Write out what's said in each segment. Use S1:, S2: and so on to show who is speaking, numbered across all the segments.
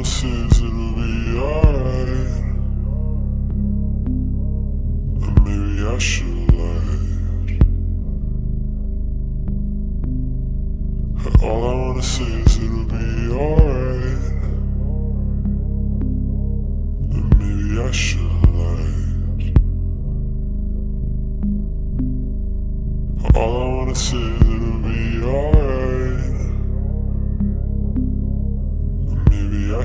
S1: promises it'll be alright. And maybe I should lie. All I wanna say is it'll be alright. And maybe I should lie. All I wanna say.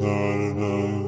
S1: not enough.